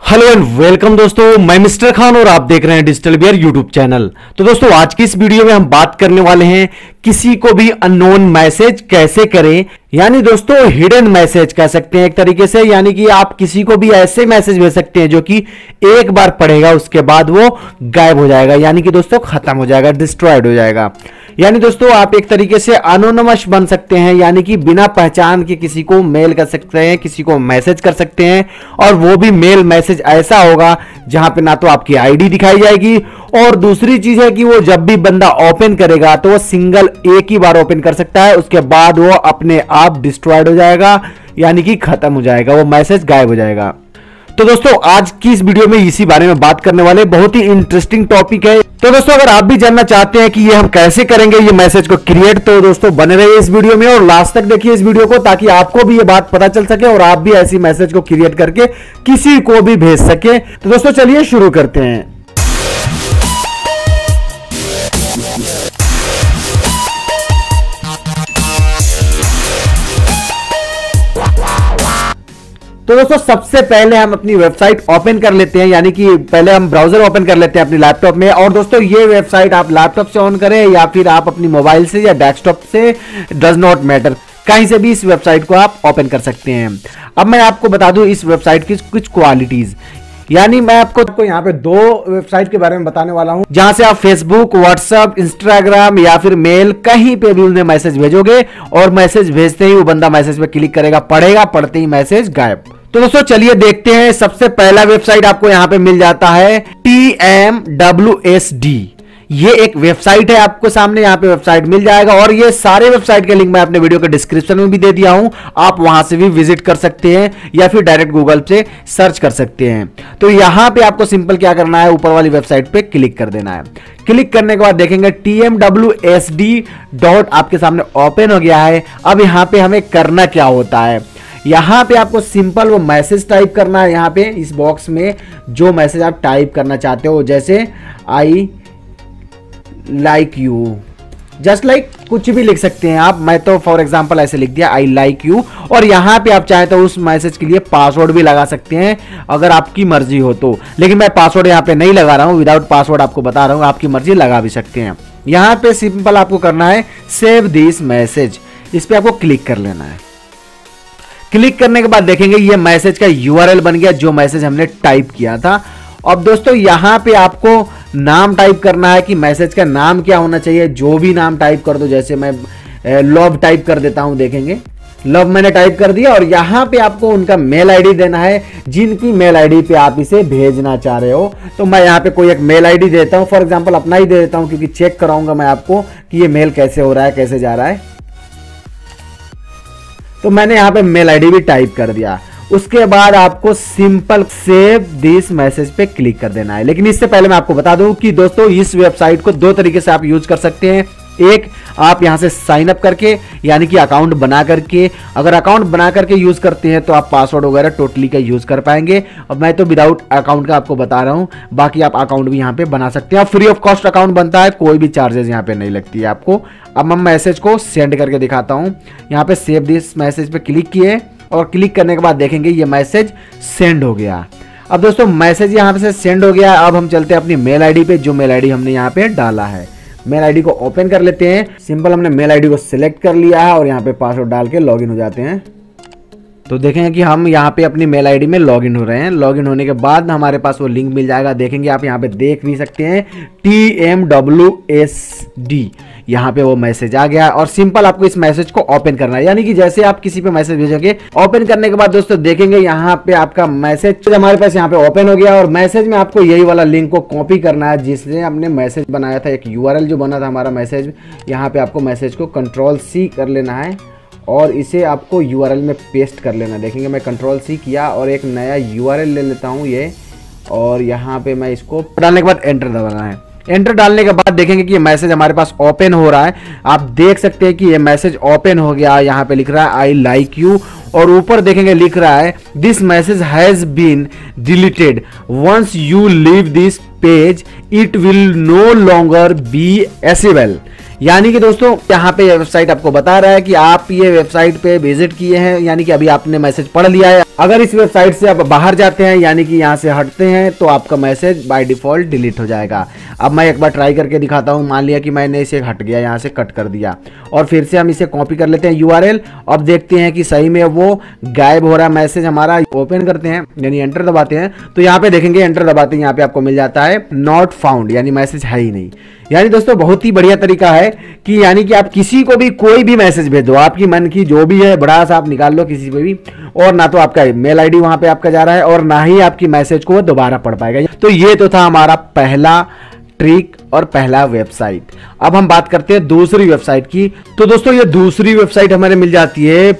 Hello and welcome दोस्तों, मैं mister Khan और आप देख रहे हैं डिजिटल बियर यूट्यूब चैनल। तो दोस्तों, आज की इस वीडियो में हम बात करने वाले हैं, किसी को भी अननोन मैसेज कैसे करें? यानी दोस्तों हिडन मैसेज कह सकते हैं एक तरीके से, यानी कि आप किसी को भी ऐसे मैसेज भेज सकते हैं जो कि एक बार पढ़ेगा, उसके बाद वो गायब हो जाएगा, यानी कि दोस्तों, खत्म हो जाएगा डिस्ट्रॉयड हो जाएगा। यानी दोस्तों, आप एक तरीके से अनोनमस बन सकते हैं, यानी कि बिना पहचान के किसी को मेल कर सकते हैं, किसी को मैसेज कर सकते हैं, और वो भी मेल मैसेज ऐसा होगा जहाँ पे ना तो आपकी आईडी दिखाई जाएगी, और दूसरी चीज़ है कि वो जब भी बंदा ओपन करेगा तो वो सिंगल एक ही बार ओपन कर सकता है, उसके बाद वो अपने आप डिस्ट्रॉयड हो जाएगा, यानी कि खत्म हो जाएगा, वो मैसेज गायब हो जाएगा। तो दोस्तों, आज की इस वीडियो में इसी बारे में बात करने वाले बहुत ही इंटरेस्टिंग टॉपिक है। तो दोस्तों, अगर आप भी जानना चाहते हैं कि ये हम कैसे करेंगे, ये मैसेज को क्रिएट तो दोस्तों, बने रहिए इस वीडियो में और लास्ट तक देखिए इस वीडियो को ताकि आपको भी ये बात पता चल सके और आप भी ऐसी मैसेज को क्रिएट करके किसी को भी भेज सके। तो दोस्तों, चलिए शुरू करते हैं। तो दोस्तों सबसे पहले हम अपनी वेबसाइट ओपन कर लेते हैं यानी कि पहले हम ब्राउज़र ओपन कर लेते हैं अपनी लैपटॉप में। और दोस्तों ये वेबसाइट आप लैपटॉप से ऑन करें या फिर आप अपनी मोबाइल से या डेस्कटॉप से डज नॉट मैटर। कहीं से भी इस वेबसाइट को आप ओपन कर सकते हैं। अब मैं आपको बता दूँ इस वेबसाइट की कुछ क्वालिटीज यानी मैं आपको, आपको यहाँ पे दो वेबसाइट के बारे में बताने वाला हूँ जहाँ से आप फेसबुक व्हाट्सएप इंस्टाग्राम या फिर मेल कहीं पे भी उन्हें मैसेज भेजोगे और मैसेज भेजते ही वो बंदा मैसेज पे क्लिक करेगा पढ़ेगा पढ़ते ही मैसेज गायब। तो दोस्तों, चलिए देखते हैं। सबसे पहला वेबसाइट आपको यहाँ पे मिल जाता है T M W S D ये एक वेबसाइट है आपको सामने, यहाँ पे वेबसाइट मिल जाएगा। और ये सारे वेबसाइट के लिंक मैं अपने वीडियो के डिस्क्रिप्शन में भी दे दिया हूँ। आप वहाँ से भी विज़िट कर सकते हैं या फिर डायरेक्ट गूगल से सर्च कर सकते हैं। तो यहाँ पे आपको सिंपल क्या करना है, ऊपर वाली वेबसाइट पे क्लिक कर देना है। क्लिक करने के बाद देखेंगे टी डॉट आपके सामने ओपन हो गया है। अब यहाँ पे हमें करना क्या होता है? यहाँ पे आपको सिंपल वो मैसेज टाइप करना है यहाँ पे, इस बॉक्स में जो मैसेज आप टाइप करना चाहते हो, जैसे I like you just like कुछ भी लिख सकते हैं आप। मैं तो फॉर एग्ज़ाम्पल ऐसे लिख दिया आई लाइक यू और यहाँ पे आप चाहे तो उस मैसेज के लिए पासवर्ड भी लगा सकते हैं, अगर आपकी मर्ज़ी हो तो। लेकिन मैं पासवर्ड यहाँ पे नहीं लगा रहा हूँ विदाउट पासवर्ड आपको बता रहा हूँ, आपकी मर्ज़ी लगा भी सकते हैं। यहाँ पे सिंपल आपको करना है सेव दिस मैसेज इस पर आपको क्लिक कर लेना है। क्लिक करने के बाद देखेंगे ये मैसेज का यूआरएल बन गया, जो मैसेज हमने टाइप किया था। अब दोस्तों, यहाँ पे आपको नाम टाइप करना है कि मैसेज का नाम क्या होना चाहिए। जो भी नाम टाइप कर दो, जैसे मैं लव टाइप कर देता हूँ, देखेंगे। लव मैंने टाइप कर दिया और यहाँ पे आपको उनका मेल आईडी देना है, जिनकी मेल आईडी पे आप इसे भेजना चाह रहे हो। तो मैं यहाँ पे कोई एक मेल आईडी देता हूँ, फॉर एग्जांपल अपना ही दे देता हूँ, क्योंकि चेक कराऊँगा मैं आपको कि ये मेल कैसे हो रहा है, कैसे जा रहा है। तो मैंने यहाँ पे मेल आईडी भी टाइप कर दिया। उसके बाद आपको सिंपल सेव दिस मैसेज पे क्लिक कर देना है। लेकिन इससे पहले मैं आपको बता दूँ कि दोस्तों, इस वेबसाइट को दो तरीके से आप यूज़ कर सकते हैं। एक, आप यहाँ से साइन अप करके, यानी कि अकाउंट बना करके, अगर अकाउंट बना करके यूज़ करते हैं तो आप पासवर्ड वगैरह टोटली का यूज़ कर पाएँगे। और मैं तो विदाउट अकाउंट का आपको बता रहा हूँ, बाकी आप अकाउंट भी यहाँ पे बना सकते हैं। और फ्री ऑफ़ कॉस्ट अकाउंट बनता है, कोई भी चार्जेस यहाँ पे नहीं लगती है आपको। अब मैं मैसेज को सेंड करके दिखाता हूँ। यहाँ पे सेव दिस मैसेज पे क्लिक किए, और क्लिक करने के बाद देखेंगे, ये मैसेज सेंड हो गया। अब दोस्तों मैसेज यहाँ से सेंड हो गया। अब हम चलते हैं अपनी मेल आईडी पे, जो मेल आईडी हमने यहाँ पे डाला है। मेल आईडी को ओपन कर लेते हैं। सिंपल हमने मेल आईडी को सिलेक्ट कर लिया है और यहाँ पे पासवर्ड डाल के लॉगिन हो जाते हैं। तो देखेंगे कि हम यहाँ पे अपनी मेल आईडी में लॉगिन हो रहे हैं। लॉगिन होने के बाद हमारे पास वो लिंक मिल जाएगा। देखेंगे आप यहाँ पे देख भी सकते हैं। T M W S D यहाँ पे वो मैसेज आ गया और सिंपल आपको इस मैसेज को ओपन करना है। यानी कि जैसे आप किसी पे मैसेज भेजोगे, ओपन करने के बाद दोस्तों देखेंगे यहाँ पे आपका मैसेज हमारे पास यहाँ पे ओपन हो गया और मैसेज में आपको यही वाला लिंक को कॉपी करना है, जिसने हमने मैसेज बनाया था, एक यूआरएल जो बना था हमारा मैसेज, यहाँ पे आपको मैसेज को कंट्रोल सी कर लेना है और इसे आपको यूआरएल में पेस्ट कर लेना देखेंगे मैं कंट्रोल सी किया और एक नया यूआरएल ले लेता हूँ ये और यहाँ पे मैं इसको डालने के बाद एंटर दबाना है। एंटर डालने के बाद देखेंगे कि ये मैसेज हमारे पास ओपन हो रहा है। आप देख सकते हैं कि ये मैसेज ओपन हो गया। यहाँ पे लिख रहा है आई लाइक यू और ऊपर देखेंगे लिख रहा है this message has been deleted once you leave this page it will no longer be accessible यानी कि दोस्तों, यहाँ पे वेबसाइट आपको बता रहा है कि आप ये वेबसाइट पे विज़िट किए हैं, यानी कि अभी आपने मैसेज पढ़ लिया है। अगर इस वेबसाइट से आप बाहर जाते हैं, यानी कि यहाँ से हटते हैं तो आपका मैसेज बाय डिफ़ॉल्ट डिलीट हो जाएगा। अब मैं एक बार ट्राई करके दिखाता हूँ। मान लिया कि मैंने इसे हट गया, यहाँ से कट कर दिया। और फिर से हम इसे कॉपी कर लेते हैं यूआरएल अब देखते हैं कि सही में वो गायब हो रहा मैसेज हमारा ओपन करते हैं, यानी एंटर दबाते हैं। तो यहाँ पे देखेंगे एंटर दबाते हैं यहाँ पे आपको मिल जाता है नॉट फाउंड यानी मैसेज है ही नहीं। यानी दोस्तों, बहुत ही बढ़िया तरीका है कि यानी कि आप किसी को भी कोई भी मैसेज भेज दो। आपकी मन की जो भी है, बड़ा सा आप निकाल लो किसी पे भी, और ना तो आपका मेल आईडी वहाँ पे आपका जा रहा है और ना ही आपकी मैसेज को दोबारा पढ़ पाएगा। तो ये तो था हमारा पहला ट्रिक और पहला वेबसाइट। अब हम बात करते हैं दूसरी वेबसाइट की। तो दोस्तों, ये दूसरी वेबसाइट हमारे मिल जाती है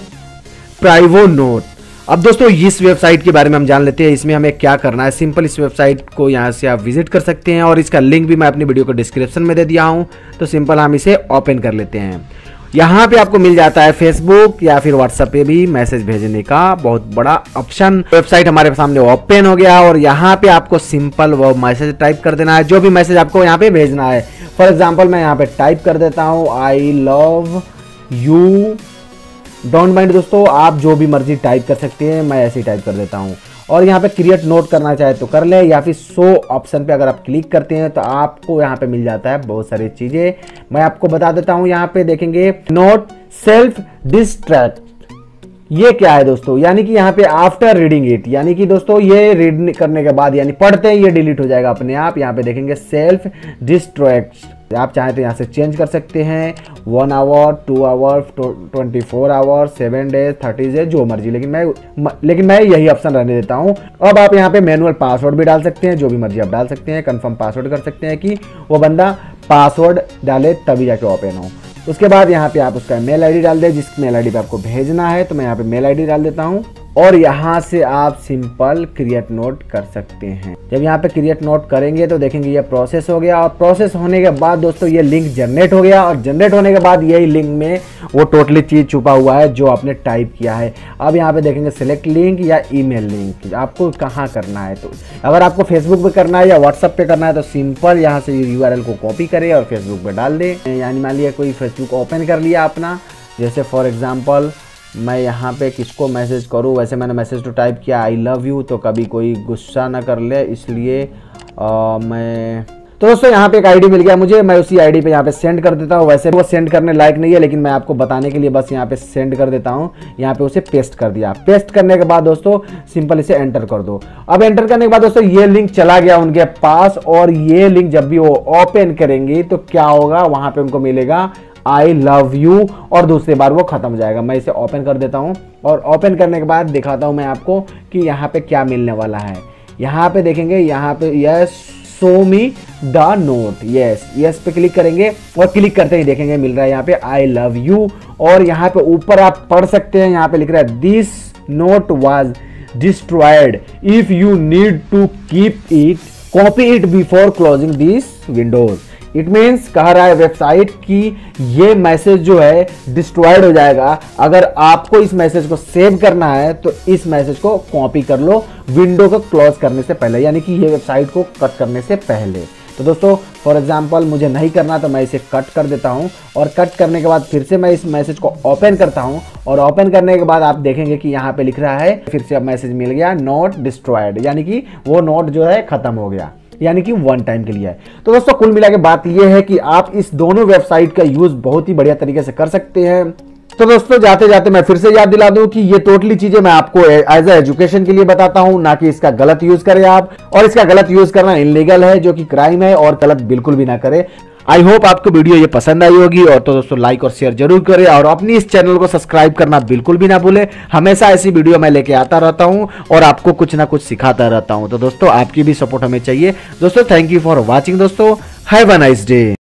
प्राइवो नोट अब दोस्तों, इस वेबसाइट के बारे में हम जान लेते हैं, इसमें हमें क्या करना है। सिंपल इस वेबसाइट को यहाँ से आप विज़िट कर सकते हैं और इसका लिंक भी मैं अपनी वीडियो को डिस्क्रिप्शन में दे दिया हूँ। तो सिंपल हम इसे ओपन कर लेते हैं। यहाँ पे आपको मिल जाता है फेसबुक या फिर व्हाट्सएप पे भी मैसेज भेजने का बहुत बड़ा ऑप्शन वेबसाइट हमारे सामने ओपन हो गया और यहाँ पे आपको सिंपल वो मैसेज टाइप कर देना है। जो भी मैसेज आपको यहाँ पे भेजना है। फॉर एग्ज़ाम्पल मैं यहाँ पे टाइप कर देता हूँ I love you don't mind दोस्तों, आप जो भी मर्ज़ी टाइप कर सकते हैं, मैं ऐसे ही टाइप कर देता हूँ। और यहाँ पे क्रिएट नोट करना चाहे तो कर ले, या फिर शो ऑप्शन पे अगर आप क्लिक करते हैं तो आपको यहाँ पे मिल जाता है बहुत सारी चीज़ें। मैं आपको बता देता हूँ, यहाँ पे देखेंगे नोट सेल्फ डिस्ट्रैक्ट ये क्या है दोस्तों? यानी कि यहाँ पे आफ्टर रीडिंग इट यानी कि दोस्तों ये रीड करने के बाद, यानी पढ़ते ही, ये डिलीट हो जाएगा अपने आप। यहाँ पे देखेंगे सेल्फ डिस्ट्रैक्ट आप चाहें तो यहाँ से चेंज कर सकते हैं। One hour two hour twenty four hour seven days thirty days जो मर्ज़ी। लेकिन मैं म, लेकिन मैं यही ऑप्शन रहने देता हूँ। अब आप यहाँ पे मैनुअल पासवर्ड भी डाल सकते हैं जो भी मर्ज़ी आप डाल सकते हैं। कंफर्म पासवर्ड कर सकते हैं कि वो बंदा पासवर्ड डाले तभी जाके ओपन हो। उसके बाद यहाँ पे आप उसका मेल आईडी डाल दें जिस मेल आईडी पे आपको भेजना है तो मैं यहाँ पे मेल आईडी डाल देता हूँ। और यहाँ से आप सिंपल क्रिएट नोट कर सकते हैं। जब यहाँ पे क्रिएट नोट करेंगे तो देखेंगे ये प्रोसेस हो गया और प्रोसेस होने के बाद दोस्तों ये लिंक जनरेट हो गया और जनरेट होने के बाद यही लिंक में वो टोटली चीज़ छुपा हुआ है जो आपने टाइप किया है। अब यहाँ पे देखेंगे सिलेक्ट लिंक या ईमेल लिंक आपको कहाँ करना है तो अगर आपको फेसबुक पर करना है या व्हाट्सअप पे करना है तो सिंपल यहाँ से यू को कॉपी करें और फेसबुक पर डाल दें। यानी मान लिया कोई फेसबुक ओपन कर लिया अपना, जैसे फॉर एग्ज़ाम्पल मैं यहाँ पे किसको मैसेज करूँ? वैसे मैंने मैसेज तो टाइप किया आई लव यू तो कभी कोई गुस्सा ना कर ले, इसलिए मैं तो दोस्तों, यहाँ पे एक आईडी मिल गया मुझे, मैं उसी आईडी पे यहाँ पे सेंड कर देता हूँ। वैसे वो सेंड करने लायक नहीं है, लेकिन मैं आपको बताने के लिए बस यहाँ पे सेंड कर देता हूँ। यहाँ पे उसे पेस्ट कर दिया। पेस्ट करने के बाद दोस्तों सिंपल इसे एंटर कर दो। अब एंटर करने के बाद दोस्तों, ये लिंक चला गया उनके पास, और ये लिंक जब भी वो ओपन करेंगे तो क्या होगा? वहाँ पे उनको मिलेगा आई लव यू और दूसरी बार वो खत्म हो जाएगा। मैं इसे ओपन कर देता हूँ, और ओपन करने के बाद दिखाता हूँ मैं आपको कि यहाँ पे क्या मिलने वाला है। यहाँ पे देखेंगे, यहाँ पे yes show me the note yes yes पे क्लिक करेंगे, और क्लिक करते ही देखेंगे, मिल रहा है यहाँ पे आई लव यू और यहाँ पे ऊपर आप पढ़ सकते हैं, यहाँ पे लिख रहा है this note was destroyed if you need to keep it copy it before closing this windows it means कह रहा है वेबसाइट की ये मैसेज जो है डिस्ट्रॉयड हो जाएगा। अगर आपको इस मैसेज को सेव करना है तो इस मैसेज को कॉपी कर लो विंडो को क्लोज करने से पहले, यानी कि ये वेबसाइट को कट करने से पहले। तो दोस्तों फॉर एग्ज़ाम्पल मुझे नहीं करना तो मैं इसे कट कर देता हूँ और कट करने के बाद फिर से मैं इस मैसेज को ओपन करता हूँ और ओपन करने के बाद आप देखेंगे कि यहाँ पे लिख रहा है, फिर से अब मैसेज मिल गया नोट डिस्ट्रॉयड यानी कि वो नोट जो है खत्म हो गया। यानी कि वन टाइम के लिए है तो दोस्तों, कुल मिला के बात यह है कि आप इस दोनों वेबसाइट का यूज़ बहुत ही बढ़िया तरीके से कर सकते हैं। तो दोस्तों, जाते जाते मैं फिर से याद दिला दूँ कि ये टोटली चीज़ें मैं आपको एज ए एजुकेशन के लिए बताता हूँ, ना कि इसका गलत यूज़ करें आप। और इसका गलत यूज़ करना इनलीगल है, जो कि क्राइम है और गलत बिल्कुल भी ना करें। आई होप आपको वीडियो ये पसंद आई होगी और तो दोस्तों लाइक और शेयर ज़रूर करें और अपनी इस चैनल को सब्सक्राइब करना बिल्कुल भी ना भूले। हमेशा ऐसी वीडियो मैं लेके आता रहता हूँ और आपको कुछ ना कुछ सिखाता रहता हूँ। तो दोस्तों, आपकी भी सपोर्ट हमें चाहिए। दोस्तों थैंक यू फॉर वॉचिंग दोस्तों। Have a nice day